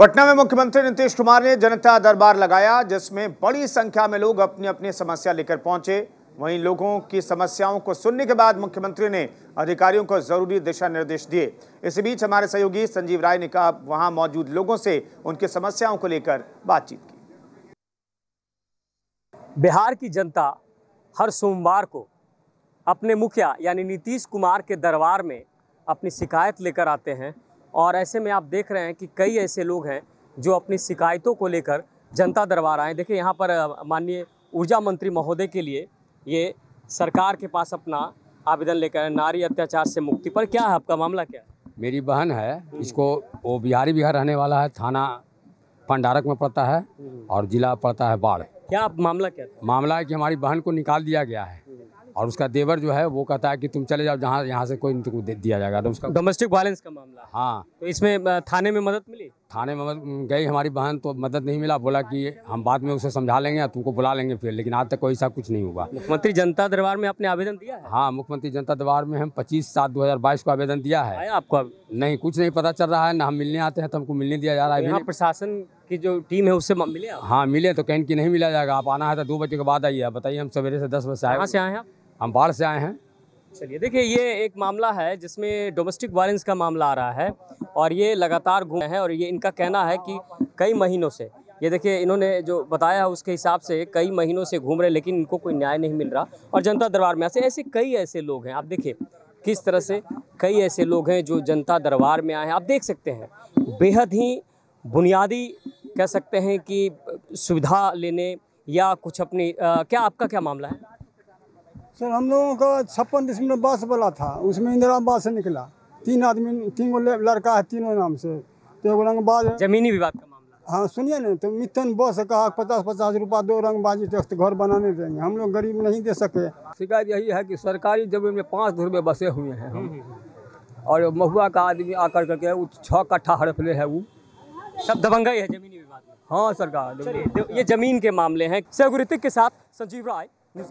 पटना में मुख्यमंत्री नीतीश कुमार ने जनता दरबार लगाया, जिसमें बड़ी संख्या में लोग अपनी अपनी समस्या लेकर पहुँचे। वहीं लोगों की समस्याओं को सुनने के बाद मुख्यमंत्री ने अधिकारियों को ज़रूरी दिशा निर्देश दिए। इसी बीच हमारे सहयोगी संजीव राय ने कहा, वहाँ मौजूद लोगों से उनकी समस्याओं को लेकर बातचीत की। बिहार की जनता हर सोमवार को अपने मुखिया यानी नीतीश कुमार के दरबार में अपनी शिकायत लेकर आते हैं। और ऐसे में आप देख रहे हैं कि कई ऐसे लोग हैं जो अपनी शिकायतों को लेकर जनता दरबार आए। देखिए यहाँ पर माननीय ऊर्जा मंत्री महोदय के लिए ये सरकार के पास अपना आवेदन लेकर नारी अत्याचार से मुक्ति पर। क्या है आपका मामला क्या? है मेरी बहन है इसको वो बिहारी बिहार रहने वाला है थाना पंडारक में पड़ता है और जिला पड़ता है बाढ़। क्या आप मामला क्या था? मामला है कि हमारी बहन को निकाल दिया गया है। और उसका देवर जो है वो कहता है कि तुम चले जाओ जहाँ यहाँ से कोई तुमको दे दिया जाएगा। तो उसका डोमेस्टिक वायलेंस का मामला। हाँ। तो इसमें थाने में मदद मिली? थाने में गई हमारी बहन तो मदद नहीं मिला। बोला कि हम बाद में उसे समझा लेंगे तुमको बुला लेंगे फिर लेकिन आज तक कोई ऐसा कुछ नहीं हुआ। मुख्यमंत्री जनता दरबार में आपने आवेदन दिया है? हाँ मुख्यमंत्री जनता दरबार में हम 25 सात 2022 को आवेदन दिया है। आपको नहीं कुछ नहीं पता चल रहा है ना हम मिलने आते हैं तो हमको मिलने दिया जा रहा है। प्रशासन की जो टीम है उससे मिले हाँ मिले तो कहीं की नहीं मिला जाएगा। आप आना है तो दो बजे के बाद आइए बताइए हम सवेरे से दस बजे से आए। से आए हैं आप? हम बाढ़ से आए हैं। चलिए देखिए ये एक मामला है जिसमें डोमेस्टिक वायलेंस का मामला आ रहा है और ये लगातार घूम है और ये इनका कहना है कि कई महीनों से ये देखिए इन्होंने जो बताया है उसके हिसाब से कई महीनों से घूम रहे लेकिन इनको कोई न्याय नहीं मिल रहा और जनता दरबार में ऐसे ऐसे कई ऐसे लोग हैं आप देखिए किस तरह से कई ऐसे लोग हैं जो जनता दरबार में आए हैं। आप देख सकते हैं बेहद ही बुनियादी कह सकते हैं कि सुविधा लेने या कुछ अपनी अ, क्या आपका क्या मामला है? सर हम लोगों का छप्पन डिसमिल बस वाला था। उसमें इंदिरा आवास से निकला। तीन आदमी तीन गो लड़का है तीनों नाम से। तो एगो रंगबाज है। जमीनी विवाद का मामला। हाँ सुनिए ना तो मिथन बस से कहा पचास पचास रुपया दो रंगबाजी टैक्स तो घर बनाने देंगे। हम लोग गरीब नहीं दे सके। शिकायत यही है कि सरकारी ज़मीन में पाँच धुर में बसे हुए हैं हम। और महुआ का आदमी आकर करके वो छः कट्ठा हड़पले है वो सब दबंगई है जमीनी विवाद में? हाँ सरकार। तो ये ज़मीन के मामले हैं। सहगुरितिक के साथ संजीव राय न्यूज़